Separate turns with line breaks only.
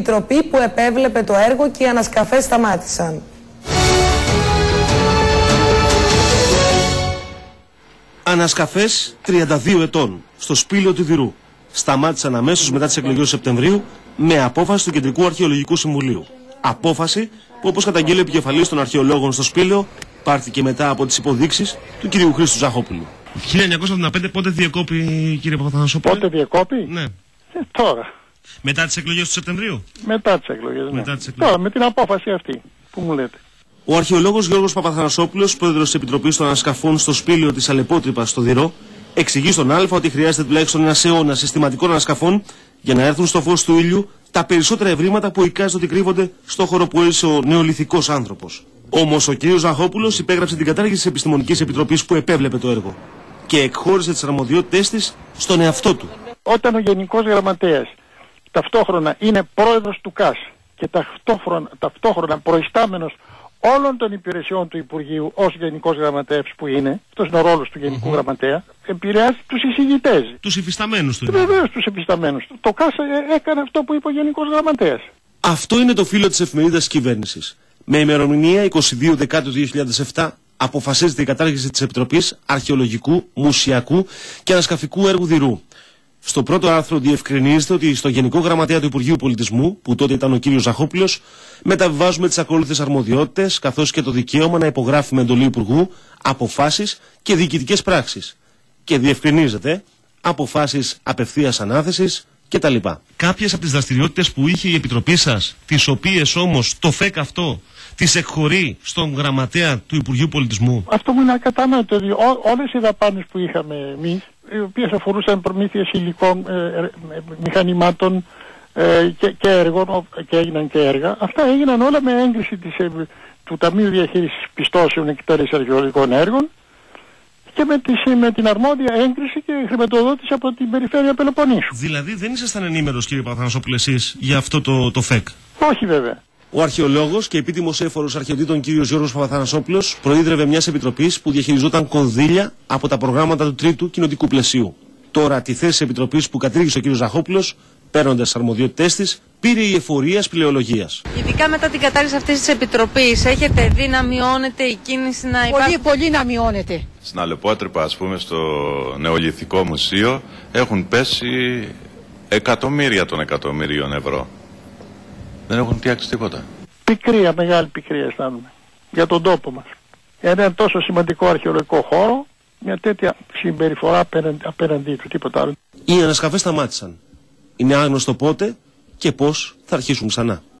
Επιτροπή που επέβλεπε το έργο και οι ανασκαφές σταμάτησαν.
Ανασκαφές 32 ετών στο σπήλαιο του Δηρού. Σταμάτησαν αμέσως μετά τις εκλογές του Σεπτεμβρίου με απόφαση του Κεντρικού Αρχαιολογικού Συμβουλίου. Απόφαση που, όπως καταγγέλει ο επικεφαλής των αρχαιολόγων στο σπήλαιο, πάρθηκε μετά από τις υποδείξεις του κ. Χρήστου Ζαχόπουλου. 1975 πότε διεκόπη, κύριε Παπαθανασόπουλο.
Πότε διεκόπη;
Ναι.
Ε, τώρα.
Μετά τις εκλογές του Σεπτεμβρίου;
Μετά τις εκλογές. Ναι.
Μετά τις εκλογές.
Τώρα, με την απόφαση αυτή που μου λέτε.
Ο αρχαιολόγος Γιώργος Παπαθανασόπουλος, πρόεδρος της Επιτροπής των Ανασκαφών στο σπήλαιο της Αλεπότρυπα στο Δηρό, εξηγεί στον Α ότι χρειάζεται τουλάχιστον ένας αιώνας συστηματικών ανασκαφών για να έρθουν στο φως του ήλιου τα περισσότερα ευρήματα που εικάζεται ότι κρύβονται στο χώρο που έζησε ο νεολιθικό άνθρωπος. Όμως ο κ. Ζαχόπουλος υπέγραψε την κατάργηση της Επιστημονικής Επιτροπής που επέβλεπε το έργο και εκχώρησε τις αρμοδιότητές της στον εαυτό του.
Όταν ο Γενικός Γραμματέας ταυτόχρονα είναι πρόεδρος του ΚΑΣ και ταυτόχρονα, ταυτόχρονα προϊστάμενος όλων των υπηρεσιών του Υπουργείου ως Γενικός Γραμματέας που είναι, αυτός είναι ο ρόλος του Γενικού Γραμματέα, επηρεάζει τους εισηγητές.
Τους υφισταμένους του.
Βεβαίως τους επισταμένους του. Το ΚΑΣ ε, έκανε αυτό που είπε ο Γενικός Γραμματέας.
Αυτό είναι το φύλλο της εφημερίδας τη κυβέρνησης. Με ημερομηνία 22 Δεκάτου 2007 αποφασίζεται η κατάργηση της Επιτροπής Αρχαιολογικού, Μουσιακού και Ανασκαφικού Έργου Δηρού. Στο πρώτο άρθρο διευκρινίζεται ότι στο Γενικό Γραμματέα του Υπουργείου Πολιτισμού, που τότε ήταν ο κ. Ζαχόπουλος, μεταβιβάζουμε τις ακόλουθε αρμοδιότητες, καθώς και το δικαίωμα να υπογράφει με εντολή Υπουργού αποφάσεις και διοικητικές πράξεις. Και διευκρινίζεται αποφάσεις απευθείας ανάθεσης κτλ. Κάποιες από τις δραστηριότητες που είχε η Επιτροπή σας, τις οποίες όμως το ΦΕΚ αυτό τις εκχωρεί στον γραμματέα του Υπουργείου Πολιτισμού;
Αυτό μου είναι ακατανόητο. διότι ό- όλες οι δαπάνες που είχαμε εμείς, οι οποίες αφορούσαν προμήθειες υλικών, ε, ε, ε, μηχανημάτων ε, και, και έργων, ο- και έγιναν και έργα, αυτά έγιναν όλα με έγκριση της, ε, του Ταμείου Διαχείρισης Πιστώσεων Εκτέλεσης Αρχαιολογικών Έργων και με, τις, με την αρμόδια έγκριση και χρηματοδότηση από την Περιφέρεια Πελοποννήσου.
Δηλαδή δεν ήσασταν ενήμερος, κύριε Παθανασόπουλε, εσείς για αυτό το, το ΦΕΚ;
Όχι βέβαια.
Ο αρχαιολόγος και επίτιμος έφορος αρχαιοτήτων κ. Γιώργος Παπαθανασόπουλος προείδρευε μιας επιτροπής που διαχειριζόταν κονδύλια από τα προγράμματα του τρίτου κοινοτικού πλαισίου. Τώρα τη θέση επιτροπής που κατήργησε ο κ. Ζαχόπουλος, παίρνοντας τι αρμοδιότητές της, πήρε η εφορία σπηλαιολογία.
Ειδικά μετά την κατάρριξη αυτής της επιτροπής, έχετε δει να μειώνεται η κίνηση να
Πολύ,
υπάρχει;
πολύ να μειώνεται.
Στην Αλεπότρυπα, ας πούμε, στο Νεολιθικό Μουσείο έχουν πέσει εκατομμύρια των εκατομμυρίων ευρώ. Δεν έχουν φτιάξει τίποτα.
Πικρία, μεγάλη πικρία αισθάνομαι για τον τόπο μας. Ένα τόσο σημαντικό αρχαιολογικό χώρο, μια τέτοια συμπεριφορά απέναντι, απέναντί του, τίποτα άλλο.
Οι ανασκαφέ σταμάτησαν. Είναι άγνωστο πότε και πώς θα αρχίσουν ξανά.